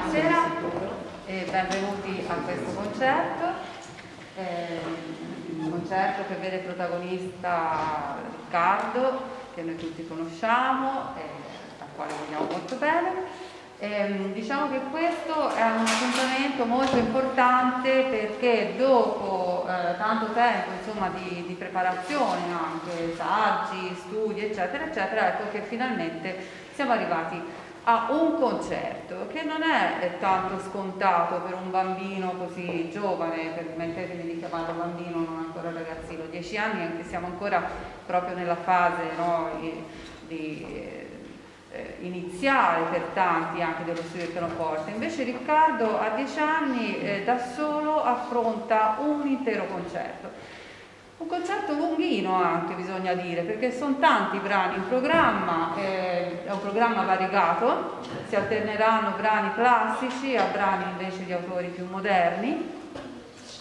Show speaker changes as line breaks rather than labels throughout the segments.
Buonasera e benvenuti a questo concerto. Eh, un concerto che vede protagonista Riccardo, che noi tutti conosciamo, e al quale vogliamo molto bene. Eh, diciamo che questo è un appuntamento molto importante perché dopo eh, tanto tempo insomma, di, di, preparazione, anche saggi, studi, eccetera, eccetera, ecco che finalmente siamo arrivati a un concerto che non è tanto scontato per un bambino così giovane, permettetemi di chiamarlo bambino, non ancora ragazzino, 10 anni, anche siamo ancora proprio nella fase no, di eh, iniziale per tanti anche dello studio del pianoforte. Invece Riccardo a 10 anni eh, da solo affronta un intero concerto. Un concerto lunghino anche bisogna dire, perché sono tanti brani. In programma, è un programma variegato, si alterneranno brani classici a brani invece di autori più moderni.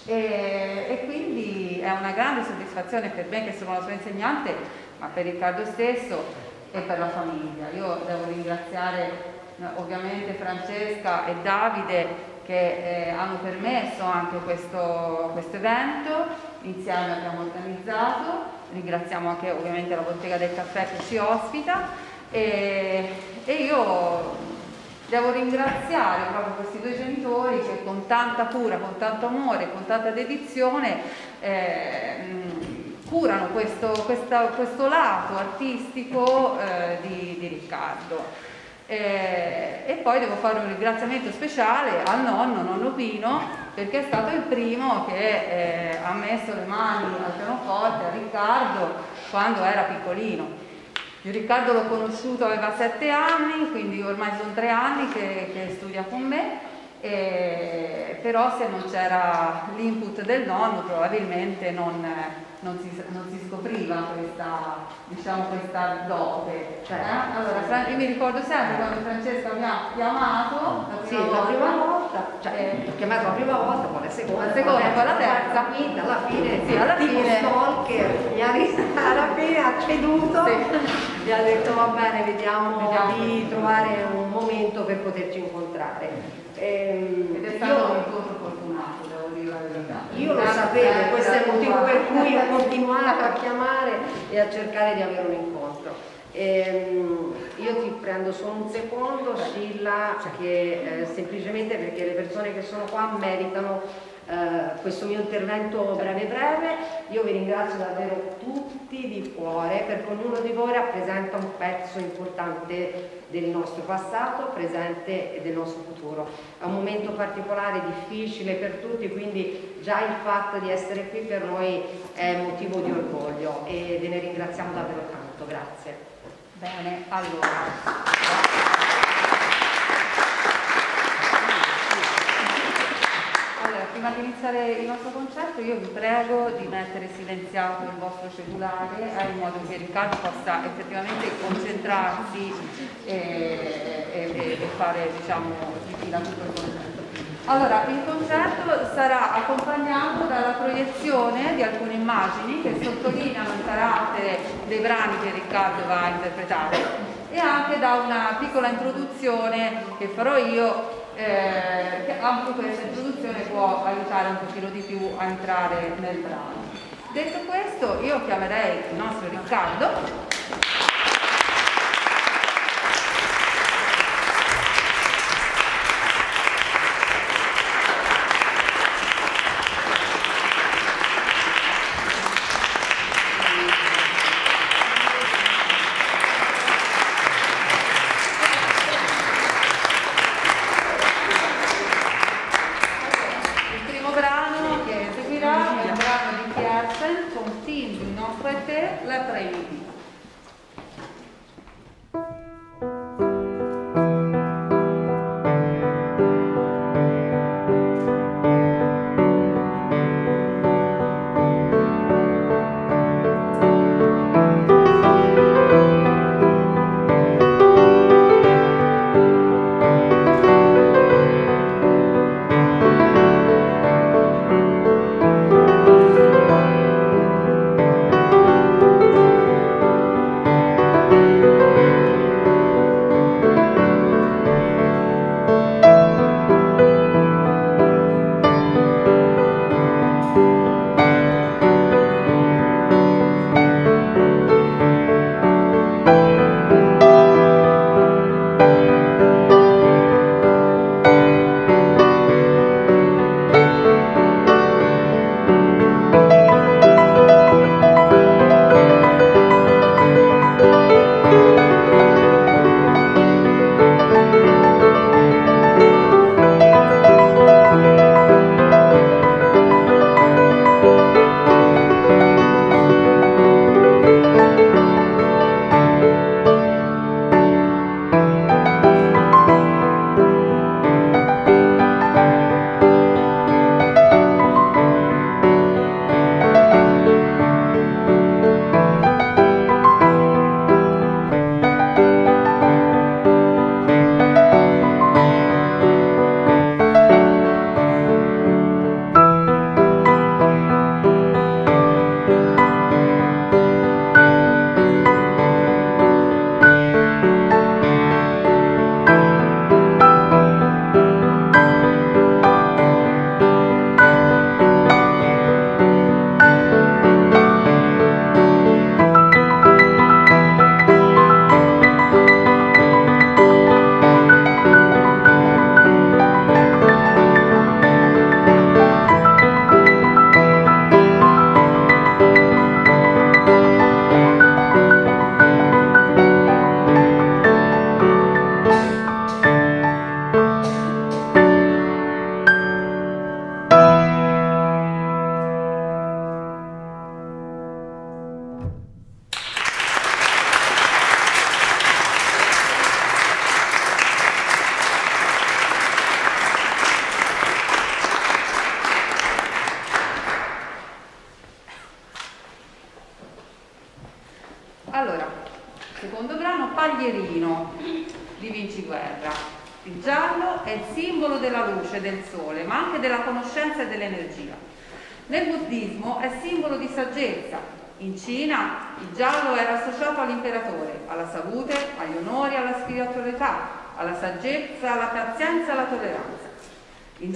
E, e quindi è una grande soddisfazione per me che sono la sua insegnante, ma per Riccardo stesso e per la famiglia. Io devo ringraziare eh, ovviamente Francesca e Davide che eh, hanno permesso anche questo, questo, evento, insieme abbiamo organizzato, ringraziamo anche ovviamente la bottega del caffè che ci ospita e, e io devo ringraziare proprio questi due genitori che con tanta cura, con tanto amore, con tanta dedizione eh, curano questo, questa, questo lato artistico eh, di, di, Riccardo. Eh, e poi devo fare un ringraziamento speciale al nonno, nonno Pino, perché è stato il primo che eh, ha messo le mani al pianoforte a Riccardo quando era piccolino. Io Riccardo l'ho conosciuto, aveva sette anni, quindi ormai sono tre anni che, che studia con me, e, però se non c'era l'input del nonno probabilmente non non si, non si scopriva questa, diciamo, questa dote. Cioè, eh? allora, io mi ricordo sempre quando Francesca mi ha chiamato
la prima sì, volta, la prima volta cioè, eh, ho chiamato la prima volta, poi la seconda,
la seconda poi la terza,
quinta, alla fine,
sì, alla fine
stalker, mi ha, alla fine ha ceduto, sì. mi ha detto va bene, vediamo, vediamo di trovare un momento per poterci incontrare.
Ehm, Ed è stato io, un incontro fortunato
io lo sapevo, questo è il motivo per cui ho continuato a chiamare e a cercare di avere un incontro. Ehm, io ti prendo solo un secondo, Scilla, che eh, semplicemente perché le persone che sono qua meritano eh, questo mio intervento breve breve. Io vi ringrazio davvero tutti di cuore perché ognuno di voi rappresenta un pezzo importante del nostro passato, presente e del nostro futuro. È un momento particolare, difficile per tutti, quindi già il fatto di essere qui per noi è motivo di orgoglio e ve ne ringraziamo davvero tanto. Grazie.
Bene, allora. Prima di iniziare il nostro concerto io vi prego di mettere silenziato il vostro cellulare eh, in modo che Riccardo possa effettivamente concentrarsi e, e, e fare diciamo, di fila tutto il concerto. Allora, il concerto sarà accompagnato dalla proiezione di alcune immagini che sottolineano il carattere dei brani che Riccardo va a interpretare e anche da una piccola introduzione che farò io eh, che anche questa introduzione può aiutare un pochino di più a entrare nel brano. Detto questo, io chiamerei il nostro Riccardo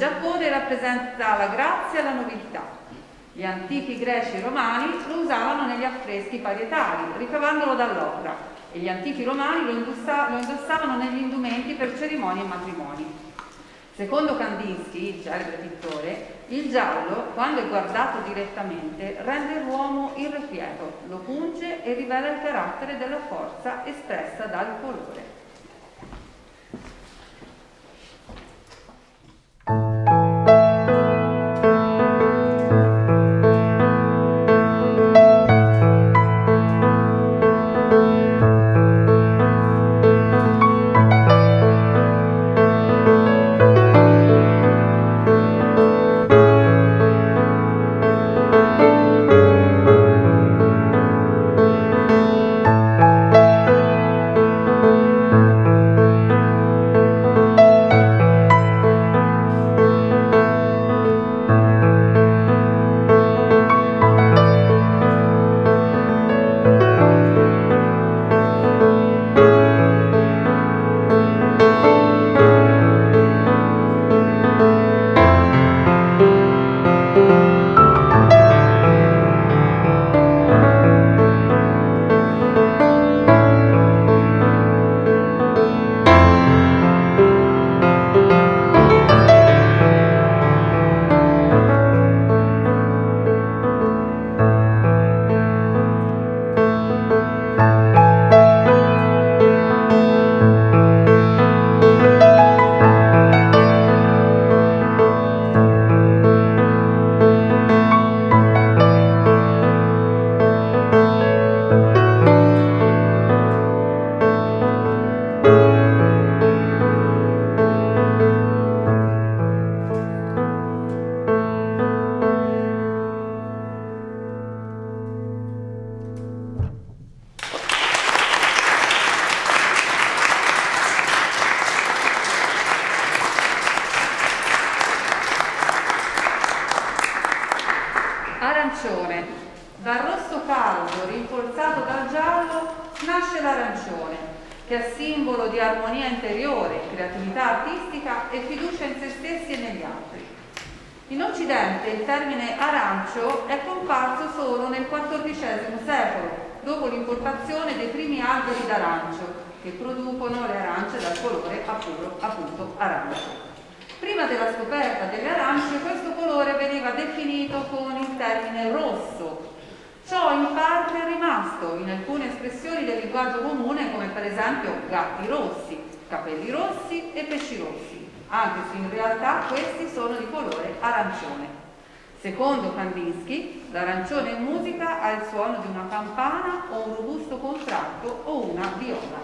Giappone rappresenta la grazia e la nobiltà. Gli antichi greci e romani lo usavano negli affreschi parietali, ricavandolo dall'opera, e gli antichi romani lo, indossavano negli indumenti per cerimonie e matrimoni. Secondo Kandinsky, il celebre pittore, il giallo, quando è guardato direttamente, rende l'uomo irrequieto, lo punge e rivela il carattere della forza espressa dal colore. In Occidente il termine arancio è comparso solo nel XIV secolo, dopo l'importazione dei primi alberi d'arancio, che producono le arance dal colore apuro, appunto arancio. Prima della scoperta delle arance questo colore veniva definito con il termine rosso. Ciò in parte è rimasto in alcune espressioni del linguaggio comune come per esempio gatti rossi, capelli rossi e pesci rossi anche se in realtà questi sono di colore arancione. Secondo Kandinsky, l'arancione in musica ha il suono di una campana o un robusto contratto o una viola.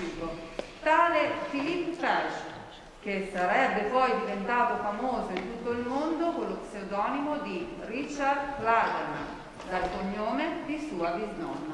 antico, tale Philippe Page, che sarebbe poi diventato famoso in tutto il mondo con lo pseudonimo di Richard Laderman, dal cognome di sua bisnonna.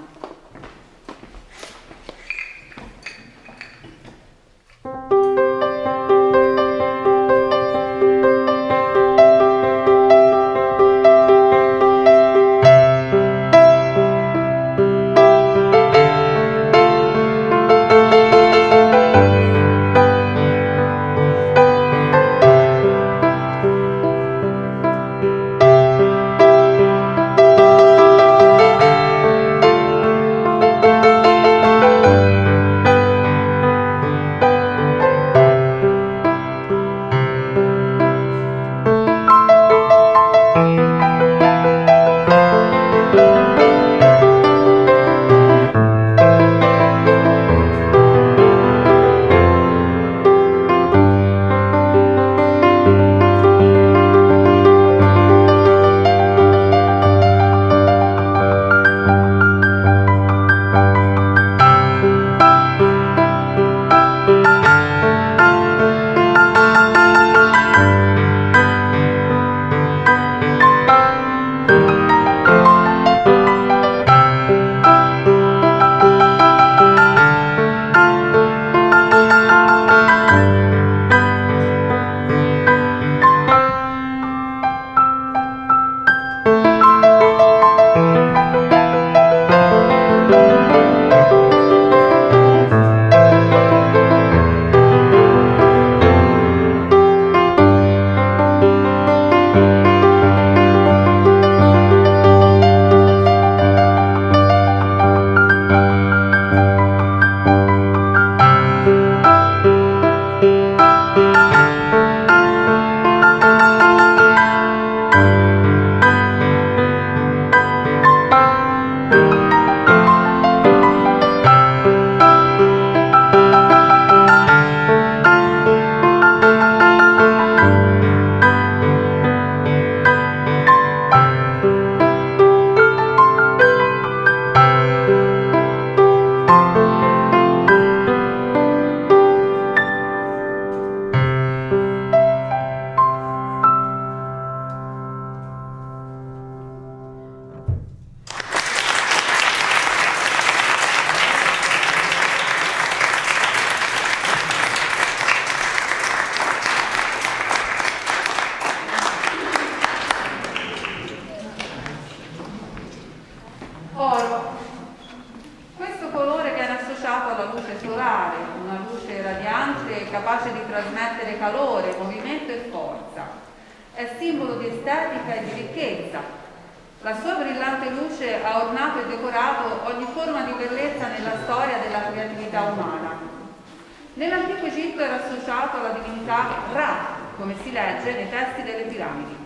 regge nei testi delle piramidi.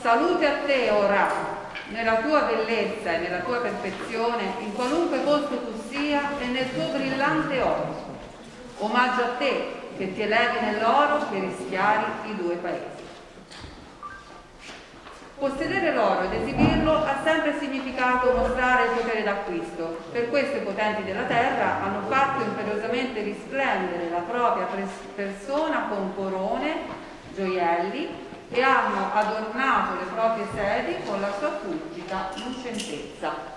Salute a te ora, nella tua bellezza e nella tua perfezione, in qualunque posto tu sia e nel tuo brillante oro. Omaggio a te che ti elevi nell'oro per rischiari i due paesi. Possedere l'oro ed esibirlo ha sempre significato mostrare il potere d'acquisto. Per questo i potenti della terra hanno fatto imperiosamente risplendere la propria persona con corone gioielli e hanno adornato le proprie sedi con la sua fulgida lucentezza.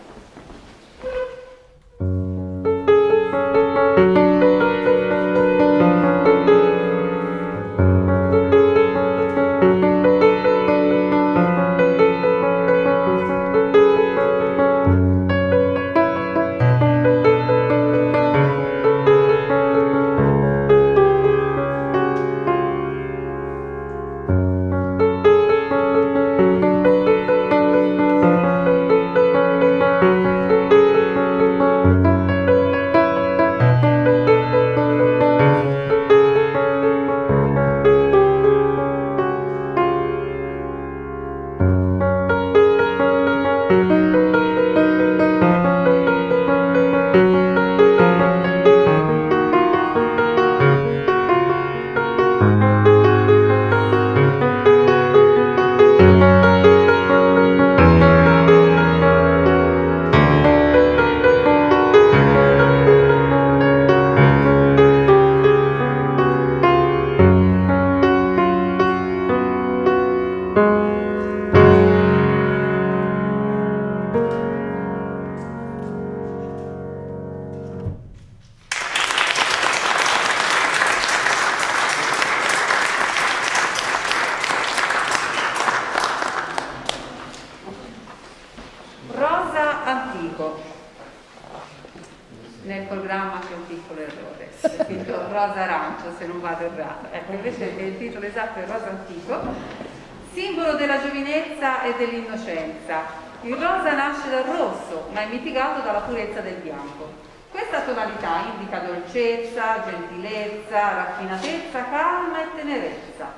Dalla purezza del bianco. Questa tonalità indica dolcezza, gentilezza, raffinatezza, calma e tenerezza.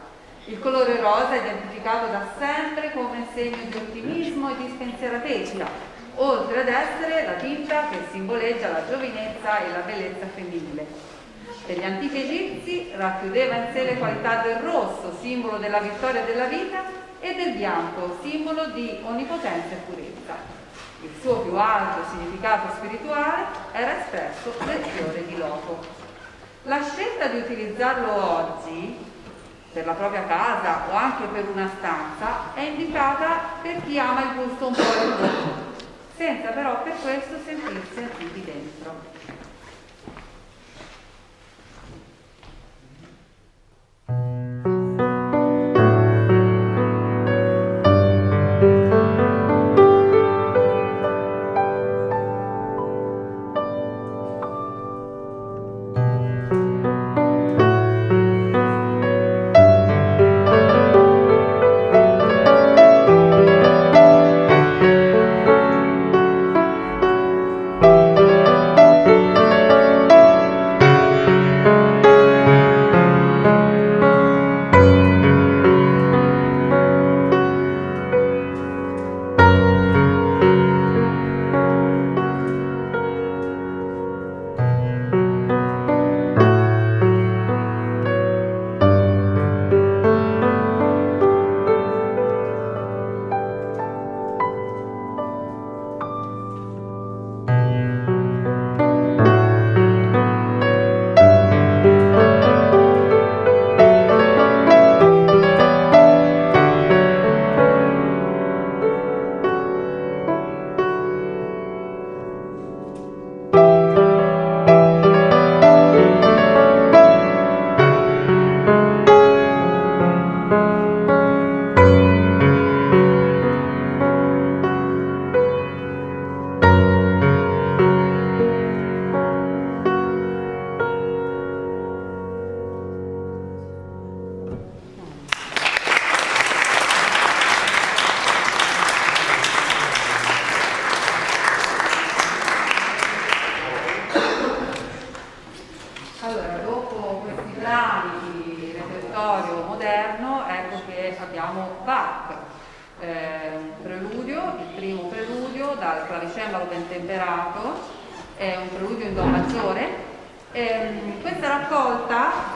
Il colore rosa è identificato da sempre come segno di ottimismo e di spensieratezza, oltre ad essere la tinta che simboleggia la giovinezza e la bellezza femminile. Per gli antichi egizi racchiudeva in sé le qualità del rosso, simbolo della vittoria della vita, e del bianco, simbolo di onnipotenza e purezza. Il suo più alto significato spirituale era espresso nel fiore di loco. La scelta di utilizzarlo oggi per la propria casa o anche per una stanza è indicata per chi ama il gusto un po' rosso, senza però per questo sentirsi antichi dentro.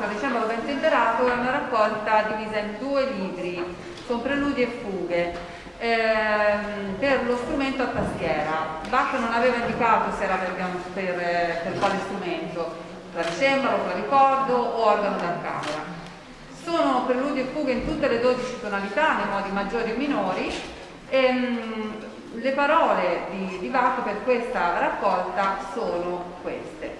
19 dicembre ho intitolato è una raccolta divisa in due libri, con preludi e fughe, ehm, per lo strumento a tastiera. Bach non aveva indicato se era per, per, per quale strumento, clavicembalo, clavicordo o organo da. Sono preludi e fughe in tutte le 12 tonalità, nei modi maggiori e minori. Ehm, le parole di, di Bach per questa raccolta sono queste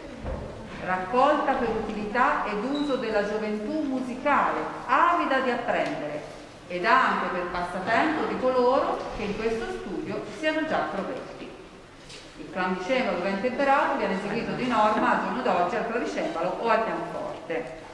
raccolta per utilità ed uso della gioventù musicale, avida di apprendere, ed anche per passatempo di coloro che in questo studio siano già provetti. Il clavicembalo venteberato viene eseguito di norma al giorno d'oggi al clavicembalo o al pianoforte.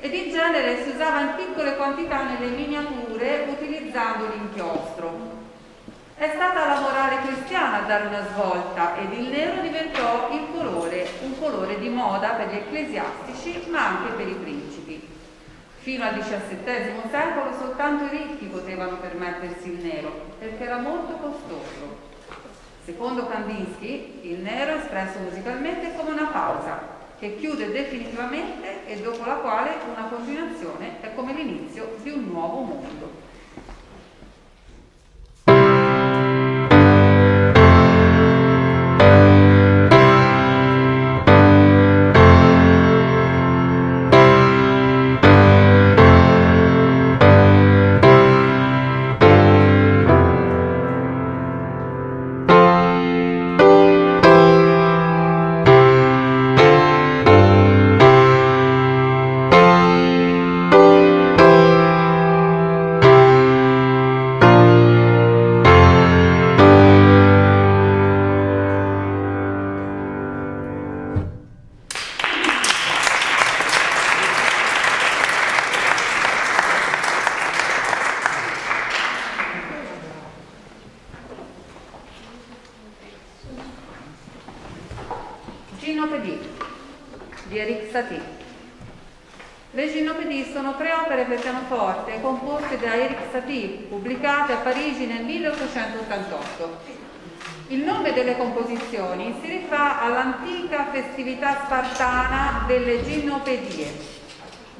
Ed in genere si usava in piccole quantità nelle miniature utilizzando l'inchiostro, è stata la morale cristiana a dare una svolta ed il nero diventò il colore, un colore di moda per gli ecclesiastici ma anche per i principi. Fino al XVII secolo soltanto i ricchi potevano permettersi il nero perché era molto costoso. Secondo Kandinsky, il nero è espresso musicalmente come una pausa che chiude definitivamente e dopo la quale una continuazione è come l'inizio di un nuovo mondo. Festività spartana delle ginnopedie.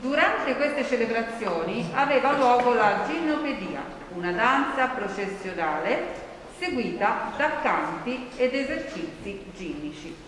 Durante queste celebrazioni aveva luogo la ginnopedia, una danza processionale seguita da canti ed esercizi ginnici.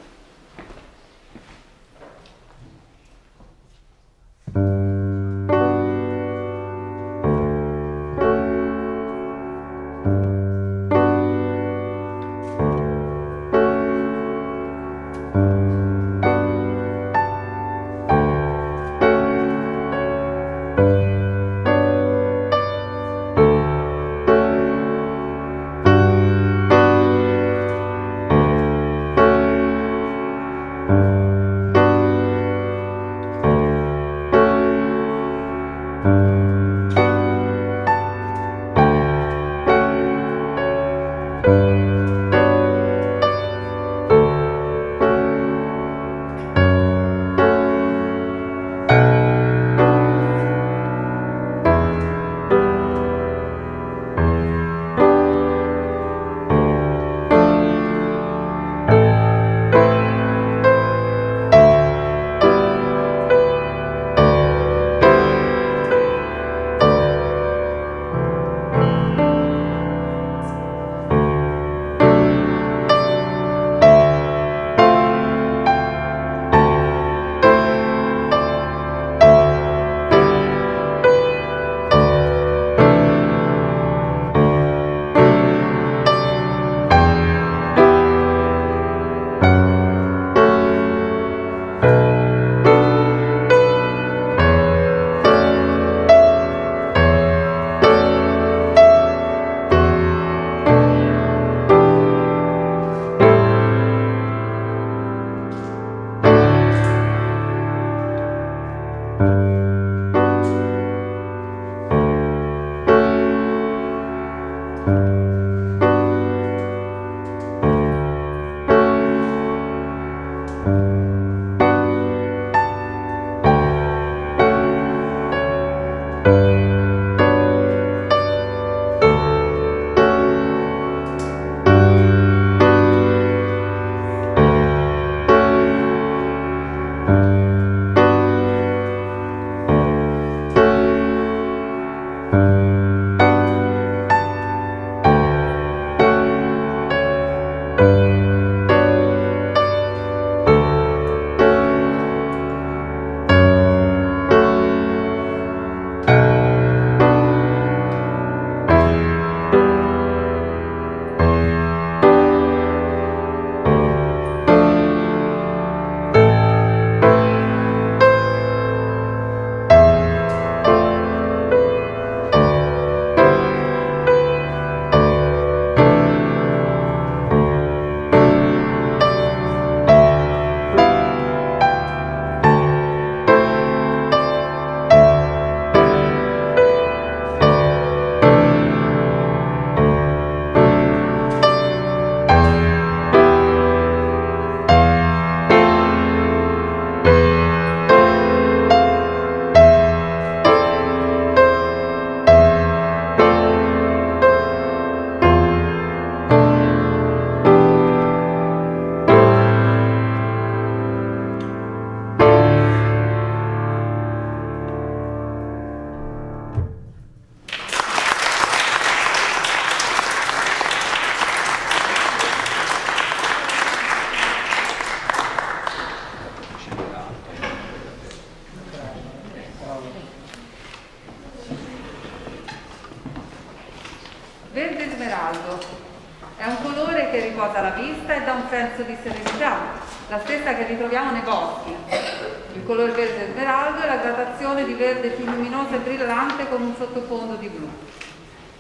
più.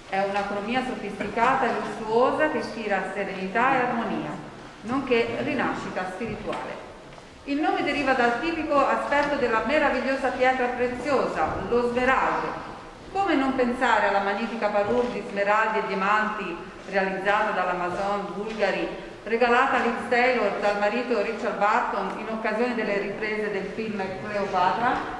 È un'economia sofisticata e lussuosa che ispira serenità e armonia, nonché rinascita spirituale. Il nome deriva dal tipico aspetto della meravigliosa pietra preziosa, lo smeraldo. Come non pensare alla magnifica parure di smeraldi e diamanti realizzata dall'Amazon Bulgari, regalata a Liz Taylor dal marito Richard Barton in occasione delle riprese del film Cleopatra?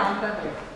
Então, tá também.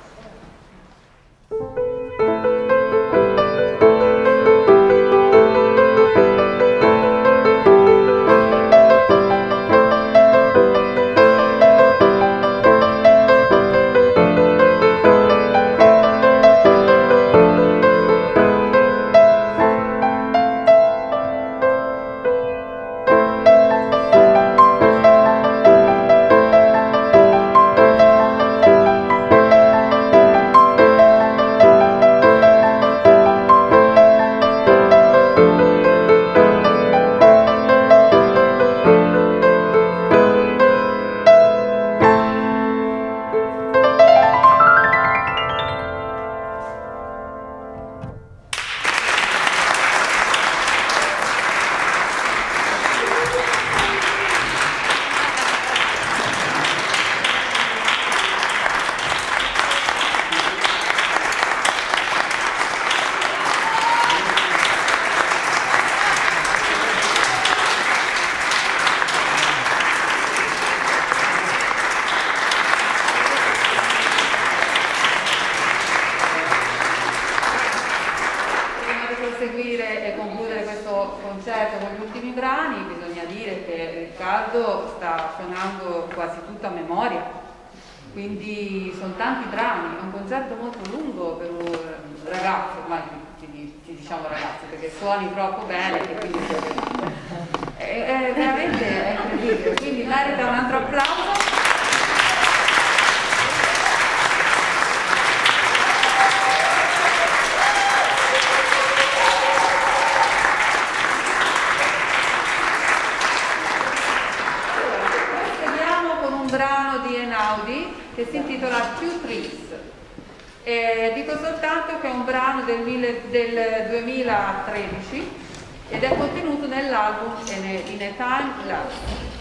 ed è contenuto nell'album in a Time Lapse.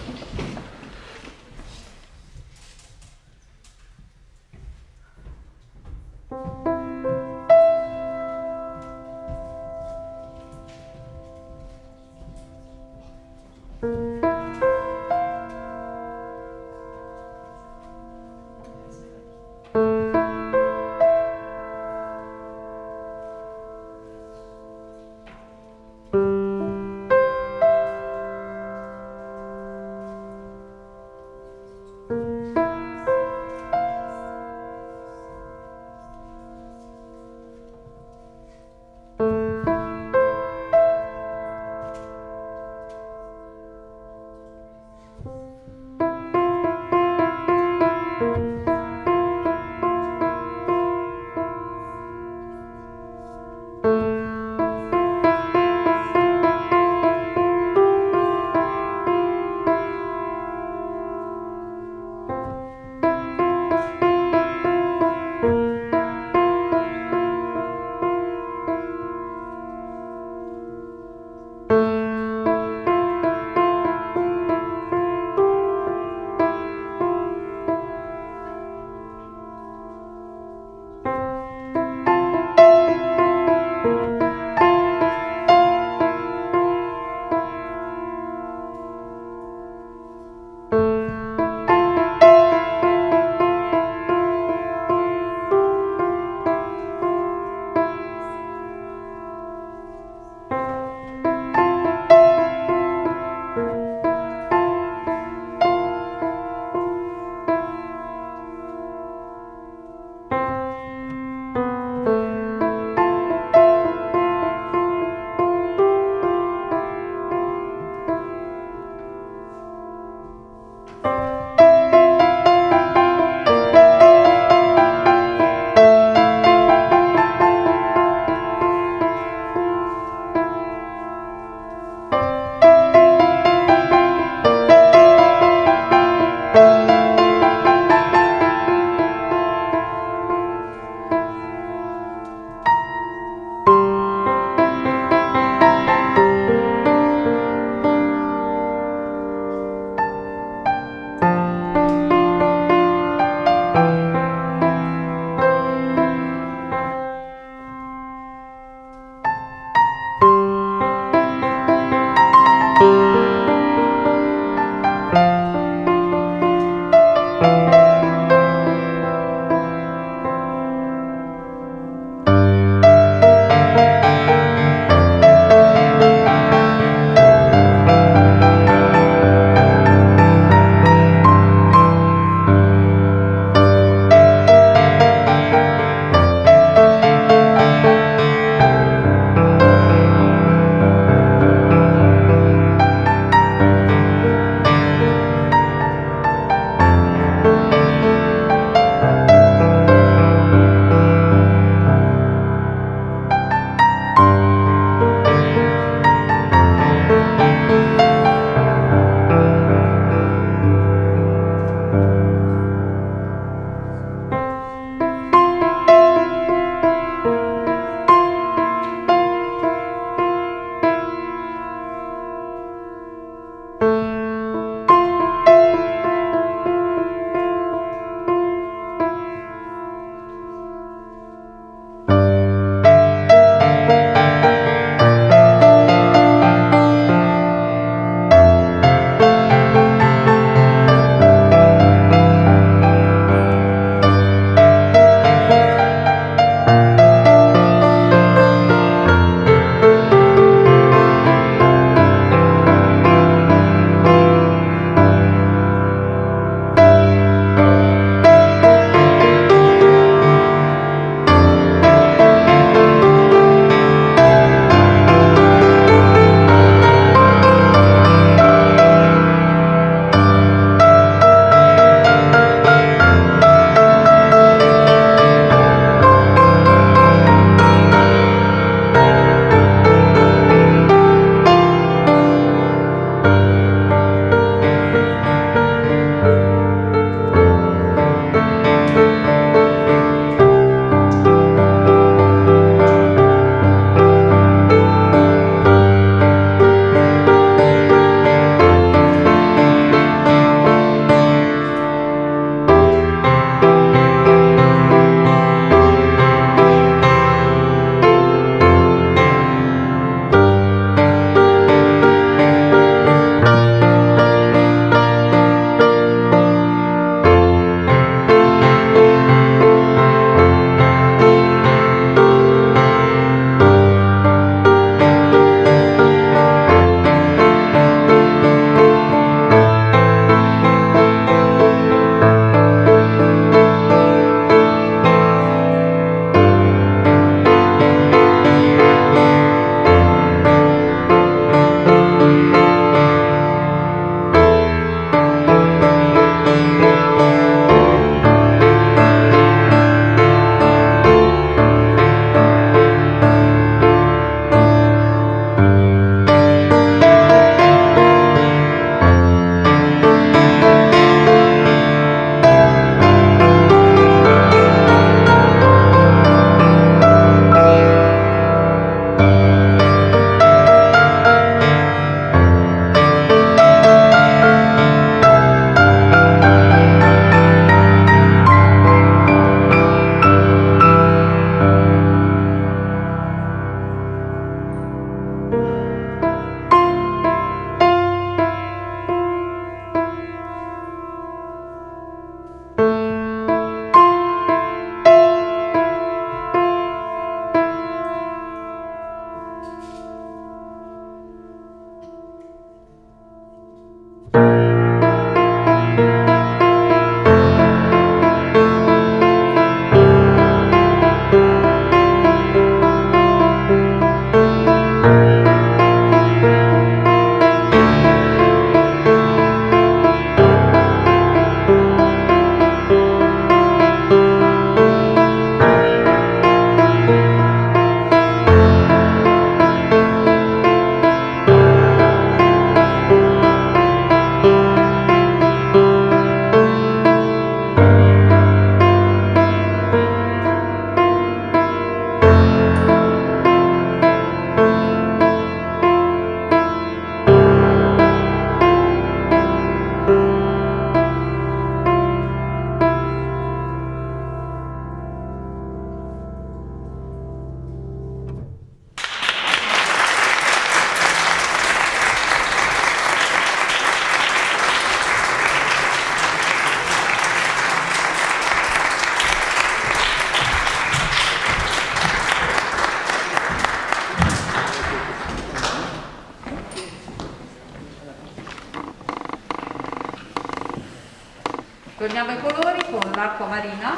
Torniamo ai colori con l'acqua marina,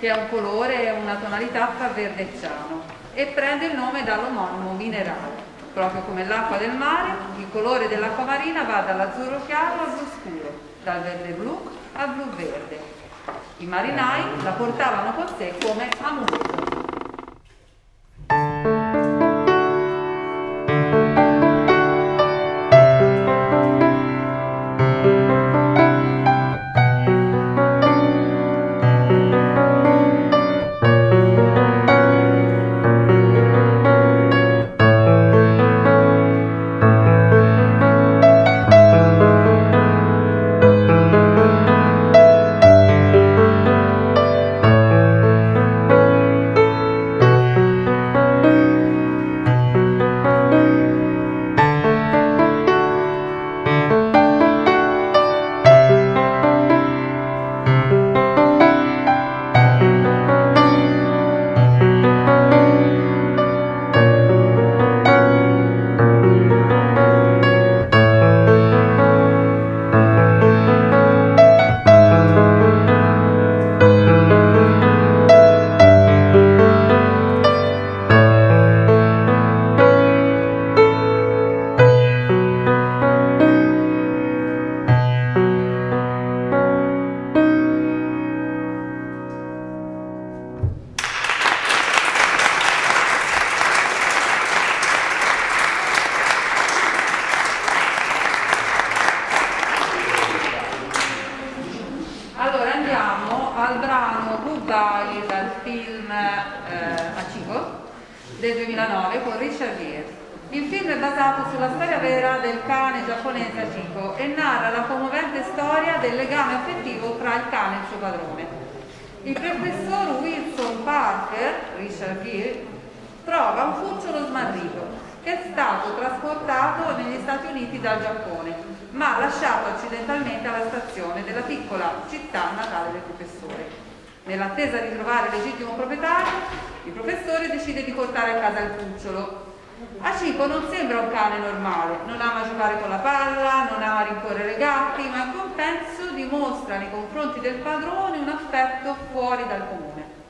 che è un colore, una tonalità verdezzano e prende il nome dall'omonimo minerale. Proprio come l'acqua del mare, il colore dell'acqua marina va dall'azzurro chiaro al blu scuro, dal verde blu al blu verde. I marinai la portavano con sé come amuleto. affettivo tra il cane e il suo padrone. Il professor Wilson Parker, Richard Gill, trova un cucciolo smarrito che è stato trasportato negli Stati Uniti dal Giappone, ma lasciato accidentalmente alla stazione della piccola città natale del professore. Nell'attesa di trovare il legittimo proprietario, il professore decide di portare a casa il cucciolo Ah a non sembra un cane normale, non ama giocare con la palla, non ama rincorrere i gatti, ma in compenso dimostra nei confronti del padrone un affetto fuori dal comune.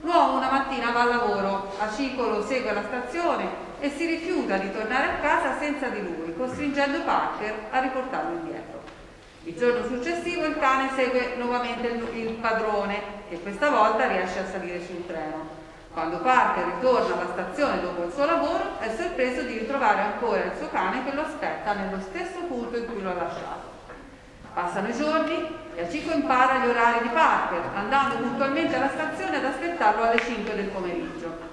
L'uomo una mattina va al lavoro, a lo segue alla stazione e si rifiuta di tornare a casa senza di lui, costringendo Parker a riportarlo indietro. Il giorno successivo il cane segue nuovamente il padrone e questa volta riesce a salire sul treno. Quando parte e ritorna alla stazione dopo il suo lavoro, è sorpreso di ritrovare ancora il suo cane che lo aspetta nello stesso punto in cui lo ha lasciato.
Passano i giorni e Acico impara gli orari di Parker, andando puntualmente alla stazione ad aspettarlo alle 5 del pomeriggio.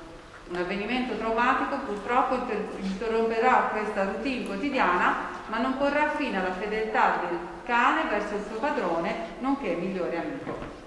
Un avvenimento traumatico purtroppo interromperà questa routine quotidiana, ma non porrà fine alla fedeltà del cane verso il suo padrone, nonché migliore amico.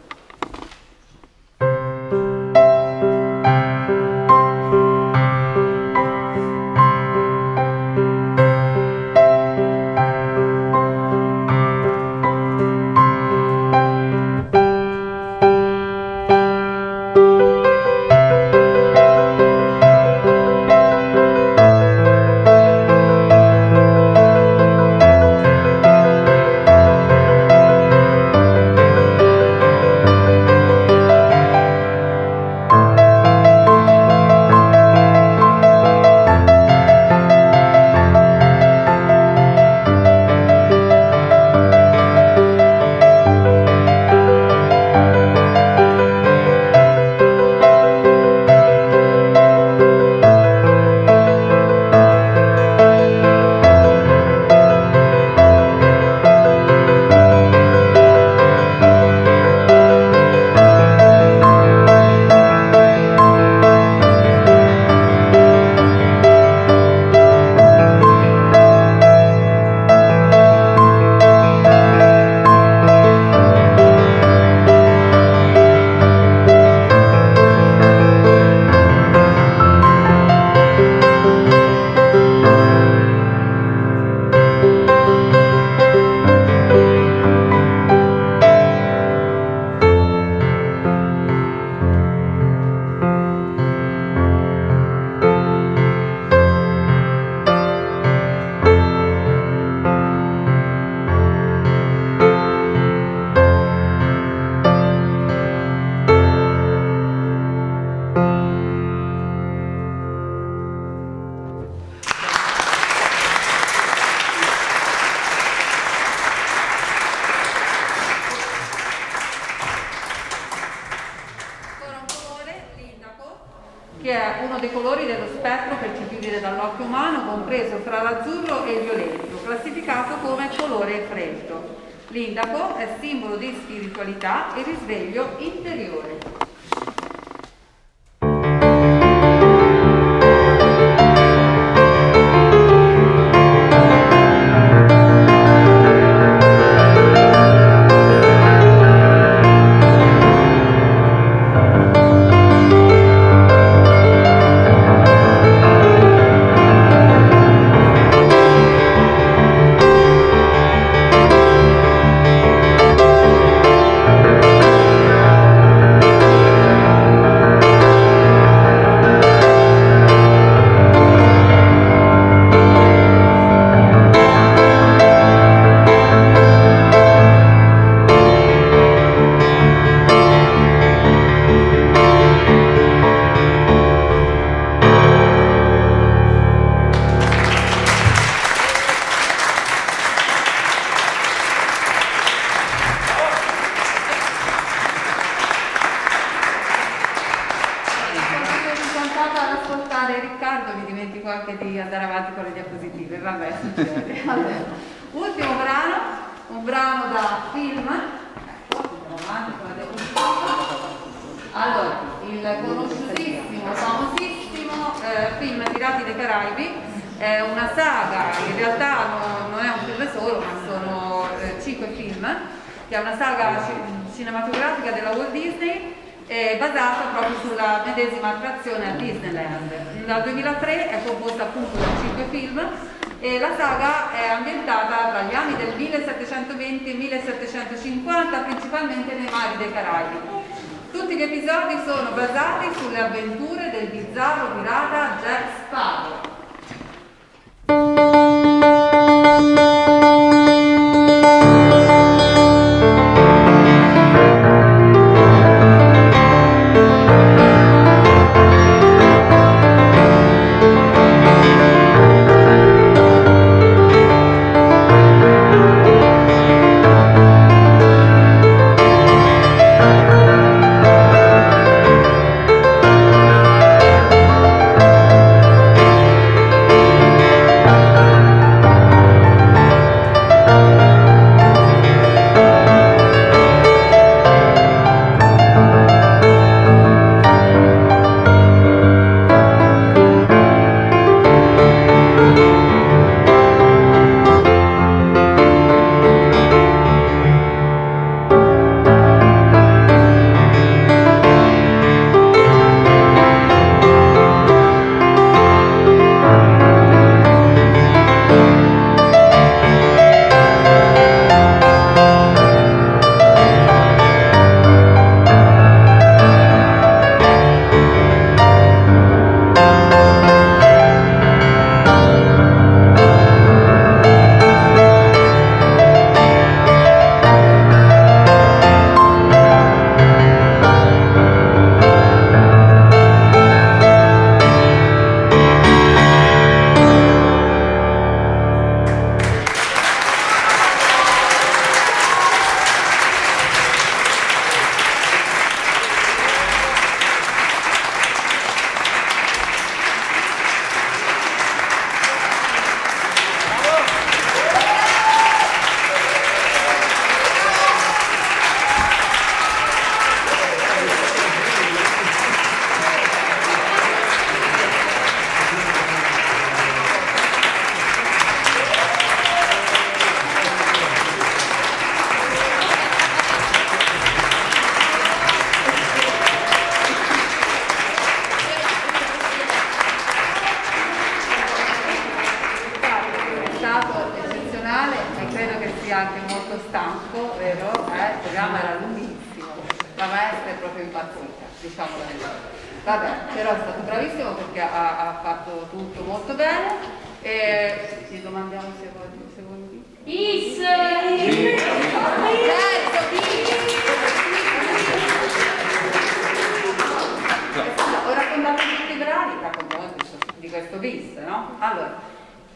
raccontato tutti i brani, raccontiamo di questo, di questo bis, no? Allora,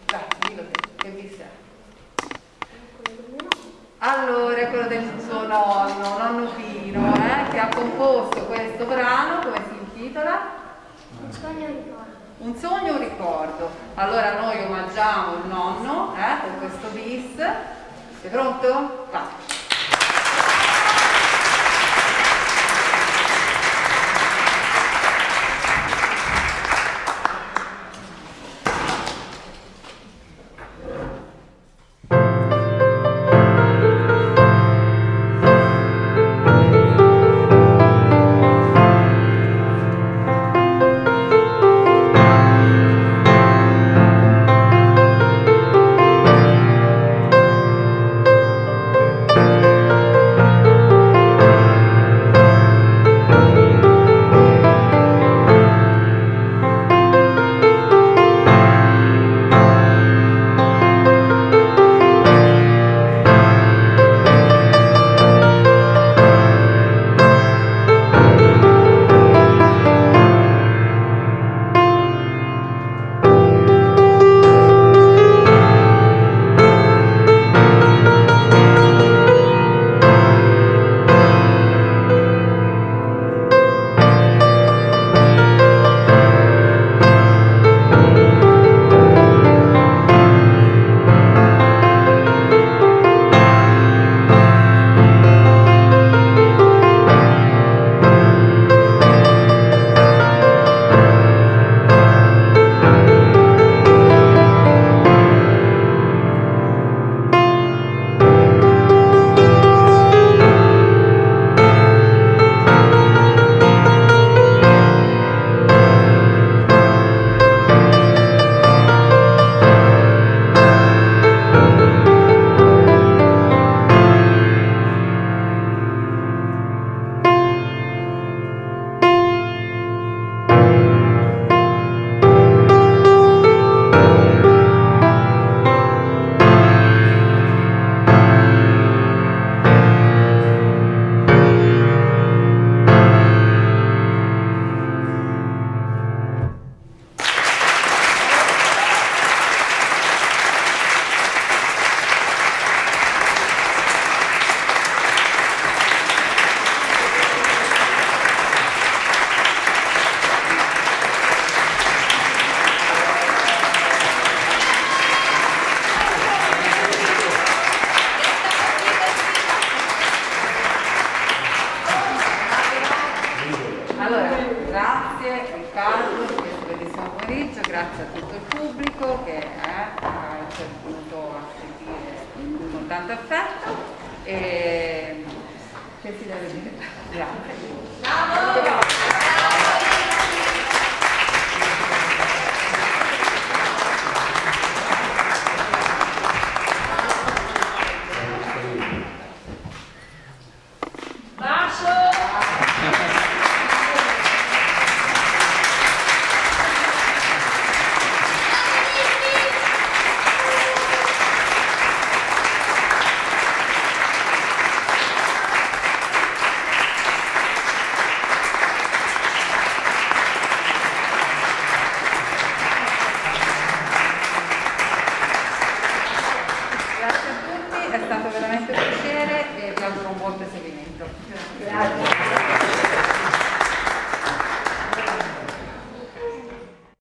dai, dillo che, che bis Allora, è quello del suo nonno, nonno Pino, eh, che ha composto questo brano, come si intitola?
Un sogno ricordo.
Un sogno ricordo. Allora noi omaggiamo il nonno eh, con questo bis. Sei pronto? Vai.